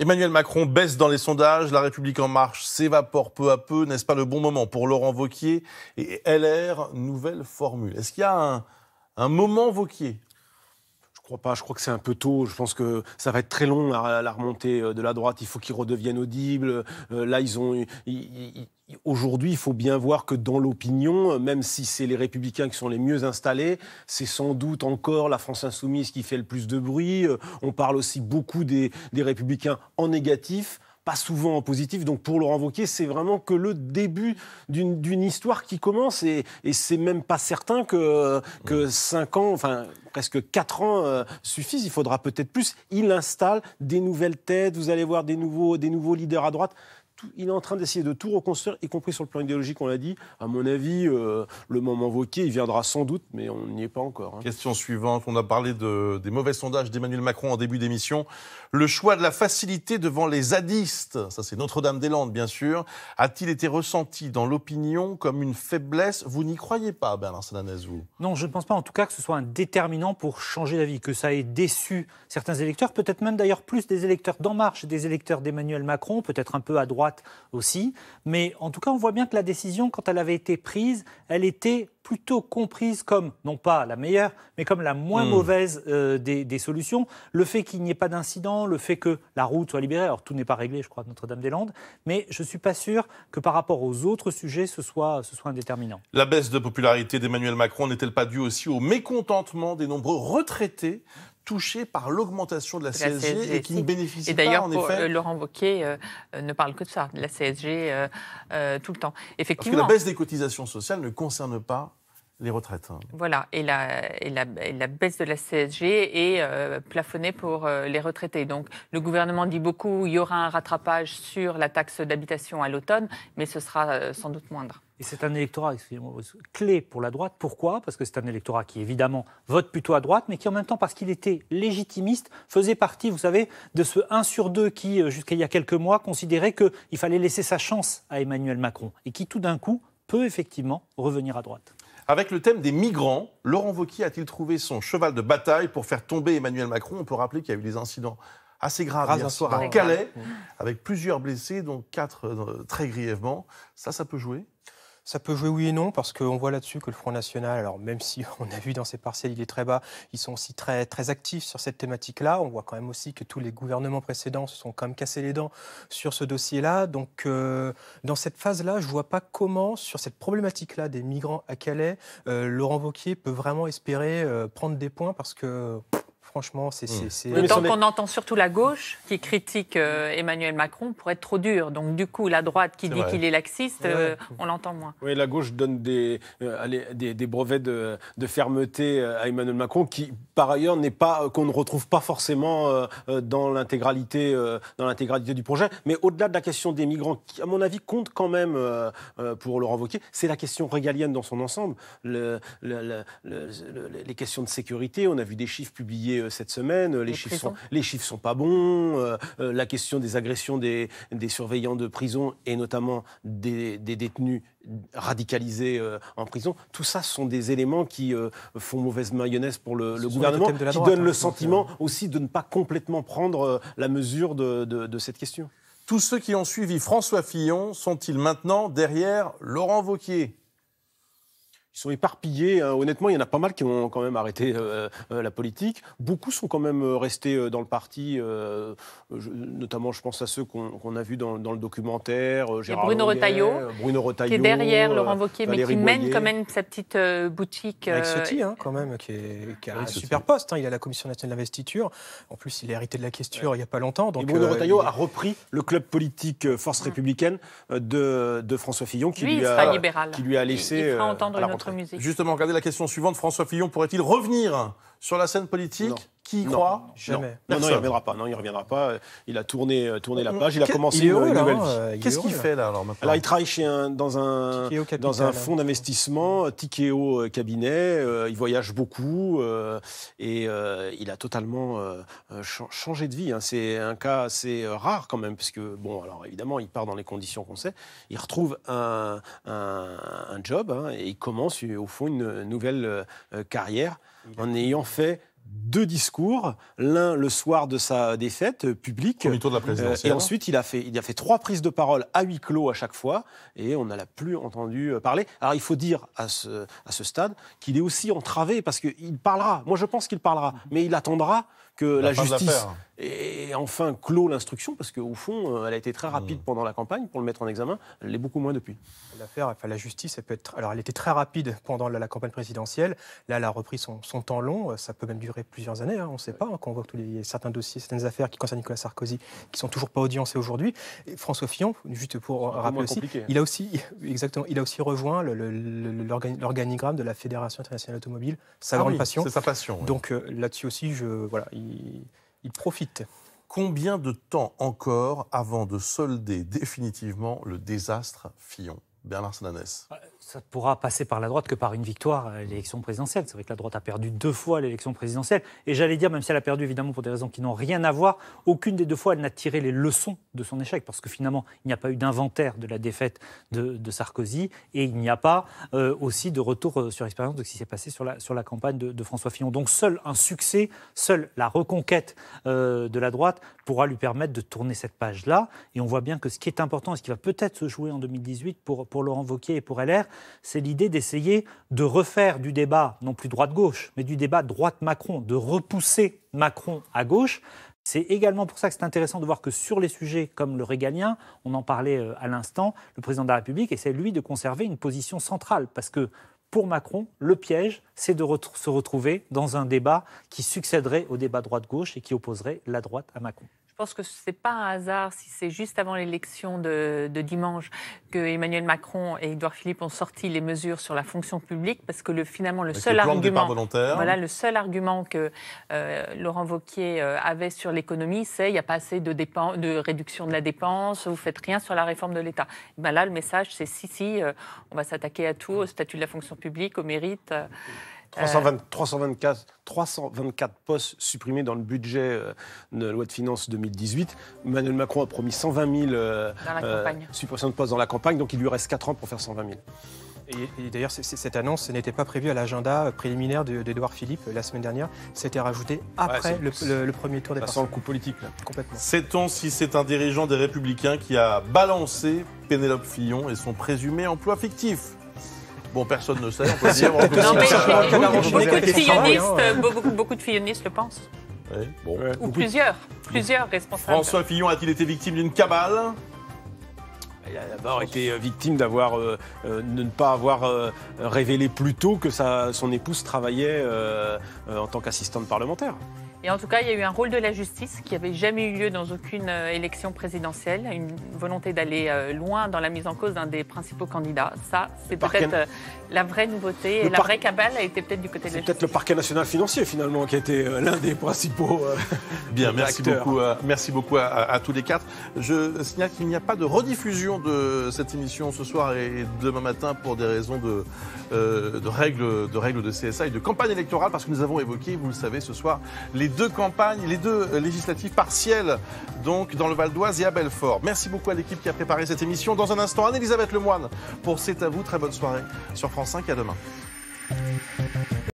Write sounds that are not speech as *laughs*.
Emmanuel Macron baisse dans les sondages, la République en marche s'évapore peu à peu. N'est-ce pas le bon moment pour Laurent Vauquier et LR, nouvelle formule Est-ce qu'il y a un, moment Vauquier crois pas, je crois que c'est un peu tôt. Je pense que ça va être très long la, la remontée euh, de la droite. Il faut qu'ils redeviennent audibles. Euh, là, Aujourd'hui, il faut bien voir que dans l'opinion, même si c'est les républicains qui sont les mieux installés, c'est sans doute encore la France insoumise qui fait le plus de bruit. Euh, on parle aussi beaucoup des, républicains en négatif pas souvent en positif. Donc pour Laurent Wauquiez, c'est vraiment que le début d'une histoire qui commence et, et c'est même pas certain que, que 5 ans, enfin presque 4 ans euh, suffisent. Il faudra peut-être plus. Il installe des nouvelles têtes, vous allez voir des nouveaux, des nouveaux leaders à droite il est en train d'essayer de tout reconstruire, y compris sur le plan idéologique, on l'a dit. À mon avis, euh, le moment voqué, il viendra sans doute, mais on n'y est pas encore. Hein. Question suivante. On a parlé de, des mauvais sondages d'Emmanuel Macron en début d'émission. Le choix de la facilité devant les zadistes, ça c'est Notre-Dame-des-Landes bien sûr, a-t-il été ressenti dans l'opinion comme une faiblesse? Vous n'y croyez pas, Bernard Sananès, vous? Non, je ne pense pas en tout cas que ce soit un déterminant pour changer d'avis, que ça ait déçu certains électeurs, peut-être même d'ailleurs plus des électeurs d'En Marche, des électeurs d'Emmanuel Macron, peut-être un peu à droite aussi. Mais en tout cas, on voit bien que la décision, quand elle avait été prise, elle était plutôt comprise comme, non pas la meilleure, mais comme la moins hmm. mauvaise euh, des, solutions. Le fait qu'il n'y ait pas d'incident, le fait que la route soit libérée, alors tout n'est pas réglé, je crois, à Notre-Dame-des-Landes, mais je ne suis pas sûr que par rapport aux autres sujets, ce soit, ce soit un déterminant. La baisse de popularité d'Emmanuel Macron n'est-elle pas due aussi au mécontentement des nombreux retraités touchés par l'augmentation de la, CSG, et qui ne bénéficient pas, en effet. Euh, Laurent Wauquiez euh, ne parle que de ça, de la CSG euh, tout le temps. Effectivement. Parce que la baisse des cotisations sociales ne concerne pas les retraites. Hein. Voilà, et la, et, la, la, baisse de la CSG est plafonnée pour les retraités. Donc le gouvernement dit beaucoup, il y aura un rattrapage sur la taxe d'habitation à l'automne, mais ce sera sans doute moindre. Et c'est un électorat clé pour la droite. Pourquoi? Parce que c'est un électorat qui, évidemment, vote plutôt à droite, mais qui, en même temps, parce qu'il était légitimiste, faisait partie, vous savez, de ce 1 sur 2 qui, euh, jusqu'à il y a quelques mois, considérait qu'il fallait laisser sa chance à Emmanuel Macron et qui, tout d'un coup, peut effectivement revenir à droite. Avec le thème des migrants, Laurent Wauquiez a-t-il trouvé son cheval de bataille pour faire tomber Emmanuel Macron? On peut rappeler qu'il y a eu des incidents assez graves hier soir à Calais, avec plusieurs blessés, dont quatre euh, très grièvement. Ça, ça peut jouer? Ça peut jouer oui et non, parce qu'on voit là-dessus que le Front National, alors même si *laughs* on a vu dans ces partiels, il est très bas, ils sont aussi très, très actifs sur cette thématique-là. On voit quand même aussi que tous les gouvernements précédents se sont quand même cassés les dents sur ce dossier-là. Donc, euh, dans cette phase-là, je ne vois pas comment, sur cette problématique-là des migrants à Calais, euh, Laurent Wauquiez peut vraiment espérer euh, prendre des points, parce que Franchement, c'est. Mmh. qu'on entend surtout la gauche qui critique euh, Emmanuel Macron pour être trop dur. Donc, du coup, la droite qui dit qu'il est laxiste, euh, on l'entend moins. Oui, la gauche donne des, euh, des, brevets de, de, fermeté à Emmanuel Macron qui, par ailleurs, n'est pas qu'on ne retrouve pas forcément dans l'intégralité dans l'intégralité du projet. Mais au-delà de la question des migrants, qui, à mon avis, compte quand même pour Laurent Wauquiez, c'est la question régalienne dans son ensemble. Le, les questions de sécurité, on a vu des chiffres publiés cette semaine. Les, chiffres sont, les chiffres sont pas bons. Euh, euh, la question des agressions des, surveillants de prison et notamment des, détenus radicalisés en prison, tout ça sont des éléments qui font mauvaise mayonnaise pour le, gouvernement, qui donnent le hein, sentiment aussi de ne pas complètement prendre la mesure de cette question. Tous ceux qui ont suivi François Fillon sont-ils maintenant derrière Laurent Vauquier? Ils sont éparpillés. Hein. Honnêtement, il y en a pas mal qui ont quand même arrêté euh, euh, la politique. Beaucoup sont quand même euh, restés dans le parti, notamment je pense à ceux qu'on a vus dans, le documentaire. Gérard Bruno, Retailleau, Bruno Retailleau, qui est derrière Laurent Wauquiez, mais qui mène quand même sa petite boutique. Avec Ciotti, hein, quand même, qui, est, a un super poste. Hein. Il a la commission nationale d'investiture. En plus, il est hérité de la question il n'y a pas longtemps. Donc, Bruno Retailleau a repris le club politique Force républicaine de, de, François Fillon, qui, lui, a, qui lui a laissé. Il, entendre une autre musique. Justement, regardez la question suivante. François Fillon pourrait-il revenir sur la scène politique? Qui y croit Jamais. Non, non, il ne reviendra pas. Non, il reviendra pas. Il a tourné, euh, tourné la page. Il a commencé une nouvelle vie. Euh, Qu'est-ce qu'il fait là alors Alors, il travaille chez un, dans un, dans un fonds d'investissement, Tikeo euh, Cabinet. il voyage beaucoup et il a totalement changé de vie. Hein. C'est un cas assez rare quand même, parce que, bon, alors évidemment, il part dans les conditions qu'on sait. Il retrouve un, un, job hein, et il commence au fond une nouvelle carrière en ayant fait deux discours, l'un le soir de sa défaite euh, publique, Premier tour de la euh, présidentielle. et ensuite il a, fait, il a fait trois prises de parole à huis clos à chaque fois, et on n'a plus entendu euh, parler. Alors il faut dire à ce, à ce stade qu'il est aussi entravé, parce qu'il parlera, moi je pense qu'il parlera, mais il attendra que la, justice ait enfin clos l'instruction, parce qu'au fond, euh, elle a été très Hmm. rapide pendant la campagne pour le mettre en examen, elle l'est beaucoup moins depuis. L'affaire, enfin, la justice, elle peut être. Alors, elle était très rapide pendant la, la campagne présidentielle. Là, elle a repris son, son temps long. Ça peut même durer plusieurs années. hein, on ne sait pas. hein, quand on voit que tous les, certains dossiers, certaines affaires qui concernent Nicolas Sarkozy, qui sont toujours pas audiencées aujourd'hui. François Fillon, juste pour rappeler aussi, compliqué. il a aussi, *laughs* exactement, il a aussi rejoint le- le- le- l'organi- l'organigramme de la Fédération internationale automobile, sa Ah grande oui, passion. C'est sa passion. Donc euh, là-dessus aussi, je, voilà, il, il profite. Combien de temps encore avant de solder définitivement le désastre Fillon? Bernard Sananès. Ça pourra passer par la droite que par une victoire à l'élection présidentielle. C'est vrai que la droite a perdu deux fois l'élection présidentielle. Et j'allais dire, même si elle a perdu évidemment pour des raisons qui n'ont rien à voir, aucune des deux fois elle n'a tiré les leçons de son échec. Parce que finalement, il n'y a pas eu d'inventaire de la défaite de, Sarkozy et il n'y a pas euh, aussi de retour euh, sur expérience de ce qui s'est passé sur la, campagne de, de François Fillon. Donc seul un succès, seule la reconquête euh, de la droite pourra lui permettre de tourner cette page-là. Et on voit bien que ce qui est important et ce qui va peut-être se jouer en 2018 pour, pour Laurent Wauquiez et pour LR, c'est l'idée d'essayer de refaire du débat, non plus droite-gauche, mais du débat droite-Macron, de repousser Macron à gauche. C'est également pour ça que c'est intéressant de voir que sur les sujets comme le régalien, on en parlait euh, à l'instant, le président de la République essaie lui de conserver une position centrale parce que pour Macron, le piège, c'est de se retrouver dans un débat qui succéderait au débat droite-gauche et qui opposerait la droite à Macron. Je pense que ce n'est pas un hasard si c'est juste avant l'élection de, de dimanche que Emmanuel Macron et Édouard Philippe ont sorti les mesures sur la fonction publique, parce que le, finalement, le Avec seul le argument. volontaire. Voilà, le seul argument que euh, Laurent Wauquiez euh, avait sur l'économie, c'est il n'y a pas assez de, de réduction de la dépense, vous faites rien sur la réforme de l'État. Et Ben là, le message, c'est si, si, euh, on va s'attaquer à tout, au statut de la fonction publique, au mérite. euh, 320 324, 324 postes supprimés dans le budget euh, de la loi de finances 2018. Emmanuel Macron a promis 120 000 euh, Dans la euh, campagne. suppressions de postes dans la campagne, donc il lui reste 4 ans pour faire 120 000. Et, et d'ailleurs, cette annonce n'était pas prévue à l'agenda préliminaire de- d'Edouard Philippe euh, la semaine dernière. C'était rajouté après le, le- le premier tour des Ça sent partis. le coup politique. Là. Complètement. Sait-on si c'est un dirigeant des Républicains qui a balancé Pénélope Fillon et son présumé emploi fictif? Bon, personne ne sait, on peut dire. Non, mais beaucoup, de fillonistes, hein. beaucoup, beaucoup de fillonistes le pensent. Oui, bon. Ouais. Ou Beaucoup- plusieurs, plusieurs responsables. François Fillon a-t-il été victime d'une cabale? Il a d'abord été euh, victime d'avoir euh, euh, de ne pas avoir euh, révélé plus tôt que sa, son épouse travaillait euh, euh, en tant qu'assistante parlementaire. Et en tout cas, il y a eu un rôle de la justice qui n'avait jamais eu lieu dans aucune euh, élection présidentielle, une volonté d'aller euh, loin dans la mise en cause d'un des principaux candidats. Ça, c'est parquet- peut-être euh, la vraie nouveauté. Et Le la par- vraie cabale a été peut-être du côté de C'est la peut-être le parquet national financier finalement qui a été euh, l'un des principaux. euh, *laughs* Bien, merci acteurs. beaucoup, à, merci beaucoup à, à- à tous les quatre. Je signale qu'il n'y a pas de rediffusion de cette émission ce soir et demain matin pour des raisons de, euh, de, règles, de règles de CSA et de campagne électorale parce que nous avons évoqué, vous le savez, ce soir, les deux campagnes, les deux euh, législatives partielles, donc dans le Val d'Oise et à Belfort. Merci beaucoup à l'équipe qui a préparé cette émission. Dans un instant, Anne-Elisabeth Lemoine pour C'est à vous. Très bonne soirée sur France 5 et à demain.